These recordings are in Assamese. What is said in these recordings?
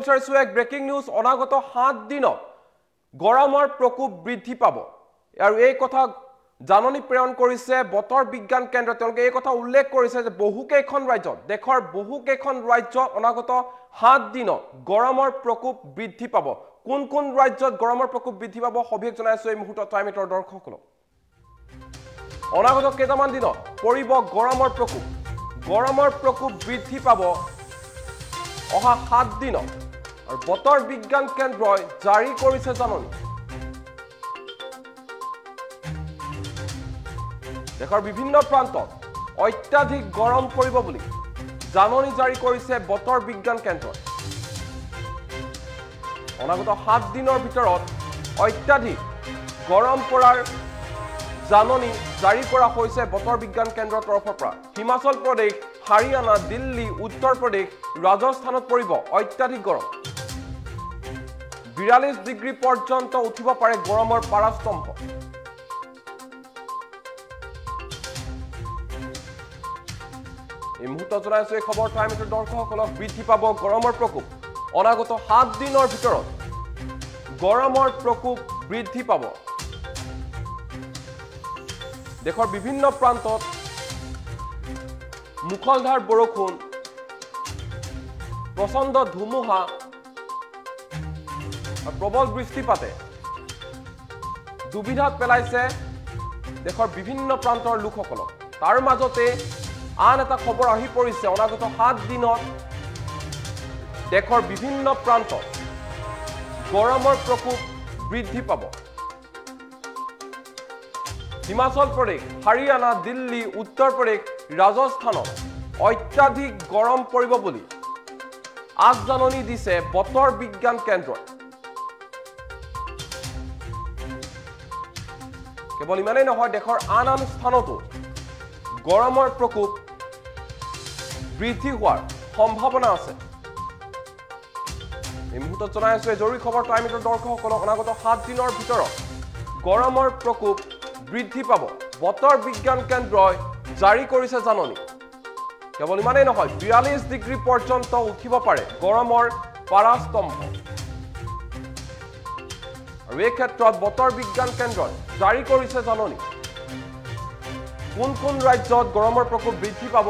বিচাৰিছো এক ব্ৰেকিং নিউজ অনাগত সাত দিনত গৰমৰ প্ৰকোপ বৃদ্ধি পাব। আৰু এই কথা জাননী প্ৰেৰণ কৰিছে বতৰ বিজ্ঞান কেন্দ্ৰই তেওঁলোকে এই কথা উল্লেখ কৰিছে যে বহুকেইখন ৰাজ্যত দেশৰ বহুকেইখন ৰাজ্যত অনাগত সাত দিনত গৰমৰ প্ৰকোপ বৃদ্ধি পাব। কোন কোন ৰাজ্যত গৰমৰ প্ৰকোপ বৃদ্ধি পাব সবিশেষ জনাইছো এই মুহূৰ্তত টাইমিটৰ দৰ্শকসকলক। অনাগত কেইটামান দিনত পৰিব গৰমৰ প্ৰকোপ। গৰমৰ প্ৰকোপ বৃদ্ধি পাব অহা সাত দিনত। আৰু বতৰ বিজ্ঞান কেন্দ্ৰই জাৰি কৰিছে জাননী। দেশৰ বিভিন্ন প্ৰান্তত অত্যাধিক গৰম পৰিব বুলি জাননী জাৰি কৰিছে বতৰ বিজ্ঞান কেন্দ্ৰই। অনাগত সাত দিনৰ ভিতৰত অত্যাধিক গৰম পৰাৰ জাননী জাৰি কৰা হৈছে বতৰ বিজ্ঞান কেন্দ্ৰৰ তৰফৰ পৰা। হিমাচল প্ৰদেশ হাৰিয়ানা দিল্লী উত্তৰ প্ৰদেশ ৰাজস্থানত পৰিব অত্যাধিক গৰম। বিৰাল্লিছ ডিগ্ৰী পৰ্যন্ত উঠিব পাৰে গৰমৰ পাৰাস্তম্ভ। এই মুহূৰ্তত জনাইছো এই খবৰ টাইমটোৰ দৰ্শকসকলক বৃদ্ধি পাব গৰমৰ প্ৰকোপ। অনাগত সাত দিনৰ ভিতৰত গৰমৰ প্ৰকোপ বৃদ্ধি পাব। দেশৰ বিভিন্ন প্ৰান্তত মুখলধাৰ বৰষুণ প্ৰচণ্ড ধুমুহা প্ৰবল বৃষ্টিপাতে দুবিধাত পেলাইছে দেশৰ বিভিন্ন প্ৰান্তৰ লোকসকলক। তাৰ মাজতে আন এটা খবৰ আহি পৰিছে। অনাগত সাত দিনত দেশৰ বিভিন্ন প্ৰান্তত গৰমৰ প্ৰকোপ বৃদ্ধি পাব। হিমাচল প্ৰদেশ হাৰিয়ানা দিল্লী উত্তৰ প্ৰদেশ ৰাজস্থানত অত্যাধিক গৰম পৰিব বুলি আগজাননী দিছে বতৰ বিজ্ঞান কেন্দ্ৰই। কেৱল ইমানেই নহয় দেশৰ আন আন স্থানতো গৰমৰ প্ৰকোপ বৃদ্ধি হোৱাৰ সম্ভাৱনা আছে। এই মুহূৰ্তত জনাই আছো এই জৰুৰী খবৰ টাইমিটৰ দৰ্শকসকলক অনাগত সাত দিনৰ ভিতৰত গৰমৰ প্ৰকোপ বৃদ্ধি পাব। বতৰ বিজ্ঞান কেন্দ্ৰই জাৰি কৰিছে জাননী। কেৱল ইমানেই নহয় বিয়াল্লিছ ডিগ্ৰী পৰ্যন্ত উঠিব পাৰে গৰমৰ পাৰাস্তম্ভ। আৰু এই ক্ষেত্ৰত বতৰ বিজ্ঞান কেন্দ্ৰই জাৰি কৰিছে জাননী। কোন কোন ৰাজ্যত গৰমৰ প্ৰকোপ বৃদ্ধি পাব?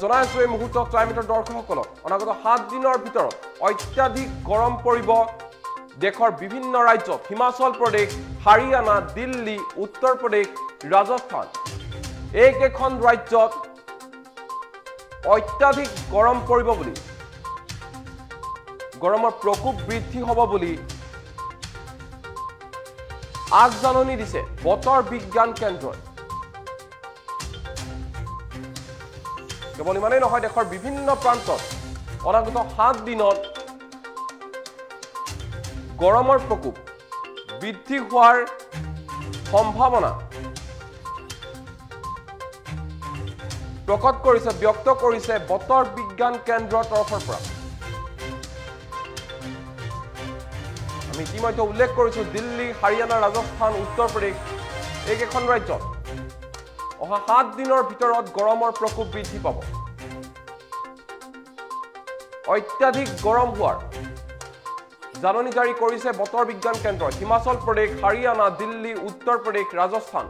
জনাই আছো এই মুহূৰ্তত ক্লাইমেটৰ দৰ্শকসকলক। অনাগত সাত দিনৰ ভিতৰত অত্যাধিক গৰম পৰিব। দেশৰ বিভিন্ন ৰাজ্যত হিমাচল প্ৰদেশ হাৰিয়ানা দিল্লী উত্তৰ প্ৰদেশ ৰাজস্থান। এইকেইখন ৰাজ্যত অত্যাধিক গৰম পৰিব বুলি গৰমৰ প্ৰকোপ বৃদ্ধি হ'ব বুলি আগজাননী দিছে বতৰ বিজ্ঞান কেন্দ্ৰই। কেৱল ইমানেই নহয় দেশৰ বিভিন্ন প্ৰান্তত অনাগত সাত দিনত গৰমৰ প্ৰকোপ বৃদ্ধি হোৱাৰ সম্ভাৱনা প্ৰকট কৰিছে ব্যক্ত কৰিছে বতৰ বিজ্ঞান কেন্দ্ৰৰ তৰফৰ পৰা। ইতিমধ্যে উল্লেখ কৰিছো দিল্লী হাৰিয়ানা ৰাজস্থান উত্তৰ প্ৰদেশ এইকেইখন ৰাজ্যত। অহা সাত দিনৰ ভিতৰত গৰমৰ প্ৰকোপ বৃদ্ধি পাব। অত্যাধিক গৰম হোৱাৰ জাননী জাৰি কৰিছে বতৰ বিজ্ঞান কেন্দ্ৰই হিমাচল প্ৰদেশ হাৰিয়ানা দিল্লী উত্তৰ প্ৰদেশ ৰাজস্থান।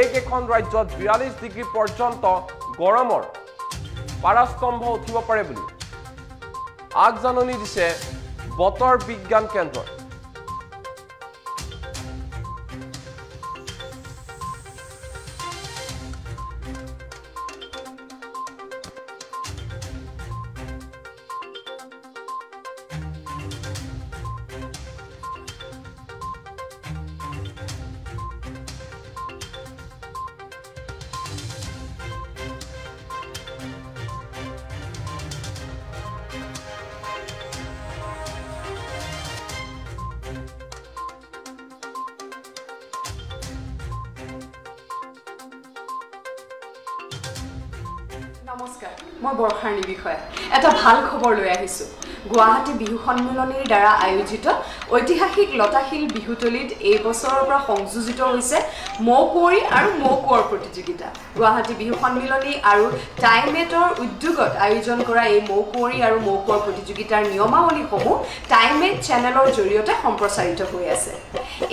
এইকেইখন ৰাজ্যত বিয়াল্লিছ ডিগ্ৰী পৰ্যন্ত গৰমৰ পাৰাস্তম্ভ উঠিব পাৰে বুলি। আগজাননী দিছে বতৰ বিজ্ঞান কেন্দ্ৰই। নমস্কাৰ। মই বৰ্ষাৰণী বিষয়া এটা ভাল খবৰ লৈ আহিছোঁ। গুৱাহাটী বিহু সন্মিলনীৰ দ্বাৰা আয়োজিত ঐতিহাসিক লতাশিল বিহুতলীত এই বছৰৰ পৰা সংযোজিত হৈছে মৌ কুঁৱৰী আৰু মৌ কোঁৱৰ প্ৰতিযোগিতা। গুৱাহাটী বিহু সন্মিলনী আৰু টাইমেটৰ উদ্যোগত আয়োজন কৰা এই মৌ কুঁৱৰী আৰু মৌ কোঁৱৰ প্ৰতিযোগিতাৰ নিয়মাৱলীসমূহ টাইমেট চেনেলৰ জৰিয়তে সম্প্ৰচাৰিত হৈ আছে।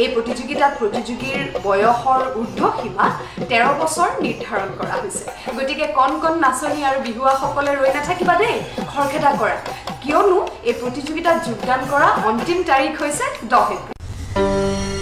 এই প্ৰতিযোগিতাত প্ৰতিযোগীৰ বয়সৰ ঊৰ্ধ সীমা তেৰ বছৰ নিৰ্ধাৰণ কৰা হৈছে। গতিকে কণ কণ নাচনী আৰু বিহুৱাসকলে ৰৈ নাথাকিবা দেই। খৰখেদা কৰা। কিয়নো এই প্ৰতিযোগিতাত যোগদান কৰা অন্তিম তাৰিখ হৈছে দহ এপ্ৰিল।